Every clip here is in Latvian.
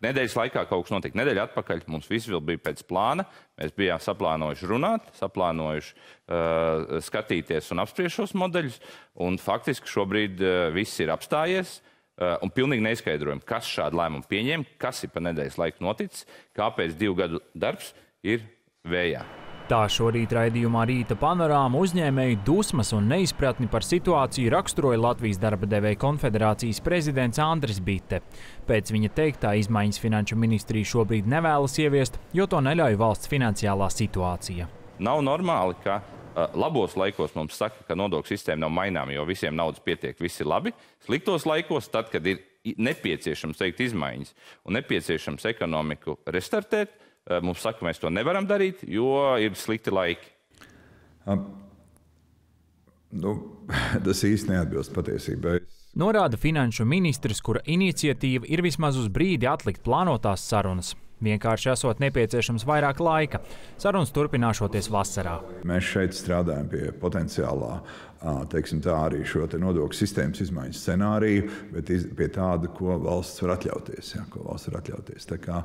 Nedēļas laikā kaut kas notika. Nedēļa atpakaļ mums viss vēl bija pēc plāna. Mēs bijām saplānojuši runāt, saplānojuši uh, skatīties un apspriest šos modeļus. Un faktiski šobrīd uh, viss ir apstājies. Uh, un pilnīgi neizskaidrojam, kas šādu lēmumu pieņem, kas ir pa nedēļas laiku noticis, kāpēc divu gadu darbs ir vējā. Tā šorīt raidījumā Rīta panorāma uzņēmēju dusmas un neizpratni par situāciju raksturoja Latvijas darba devēja konfederācijas prezidents Andris Bitte. Pēc viņa teiktā izmaiņas finanšu ministrija šobrīd nevēlas ieviest, jo to neļauj valsts finansiālā situācija. Nav normāli, ka uh, labos laikos mums saka, ka nodokļu sistēma nav maināma, jo visiem naudas pietiek, viss ir labi. Sliktos laikos, tad, kad ir nepieciešams veikt izmaiņas un nepieciešams ekonomiku restartēt, mums saka, mēs to nevaram darīt, jo ir slikti laiki. Um, nu, tas īsti neatbilst patiesībai. Norāda finanšu ministrs, kura iniciatīva ir vismaz uz brīdi atlikt plānotās sarunas. Vienkārši esot nepieciešams vairāk laika. Sarunas turpināšoties vasarā. Mēs šeit strādājam pie potenciālā, teiksim tā, arī šo nodokļu sistēmas izmaiņu scenāriju, bet pie tāda, ko valsts var atļauties. Ja, valsts var atļauties. Tā kā,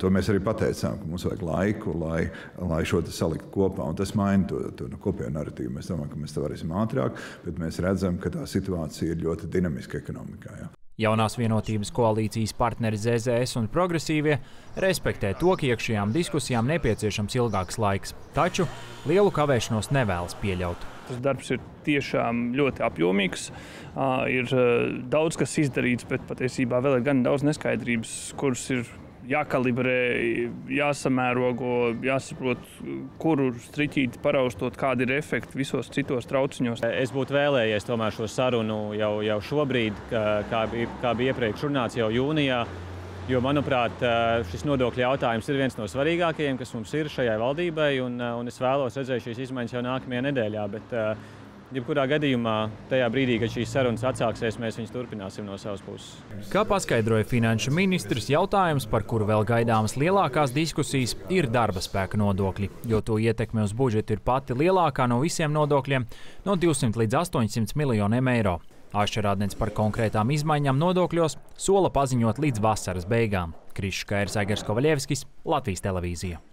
to mēs arī pateicām, ka mums vajag laiku, lai, lai šo saliktu kopā. Tas maina to, to no kopējo narratīvu. Mēs domājam, ka mēs to varēsim ātrāk, bet mēs redzam, ka tā situācija ir ļoti dinamiska ekonomikā. Ja. Jaunās vienotības koalīcijas partneri ZZS un progresīvie respektē to, ka iekšējām diskusijām nepieciešams ilgāks laiks, taču lielu kavēšanos nevēlas pieļaut. Tas darbs ir tiešām ļoti apjomīgs. Ir daudz kas izdarīts, bet patiesībā vēl ir gan daudz neskaidrības, kuras ir jākalibrē, jāsamērogo, jāsaprot, kuru striķīti paraustot, kādi ir efekti visos citos trauciņos. Es būtu vēlējies tomēr šo sarunu jau, jau šobrīd, kā, kā bija iepriekš runāts jau jūnijā. Jo, manuprāt, šis nodokļu jautājums ir viens no svarīgākajiem, kas mums ir šajai valdībai, un, un es vēlos redzēt šīs izmaiņas jau nākamajā nedēļā. Bet, uh, Jebkurā gadījumā, tajā brīdī, kad šīs sarunas atsāksies, mēs viņus turpināsim no savas puses. Kā paskaidroja finanšu ministrs, jautājums, par kuru vēl gaidāmas lielākās diskusijas, ir darba spēka nodokļi, jo to ietekme uz budžetu ir pati lielākā no visiem nodokļiem - no 200 līdz 800 miljoniem eiro. Ašķirādnieks par konkrētām izmaiņām nodokļos sola paziņot līdz vasaras beigām. Krišs Kairs Aigars Kovaļevskis, Latvijas televīzija.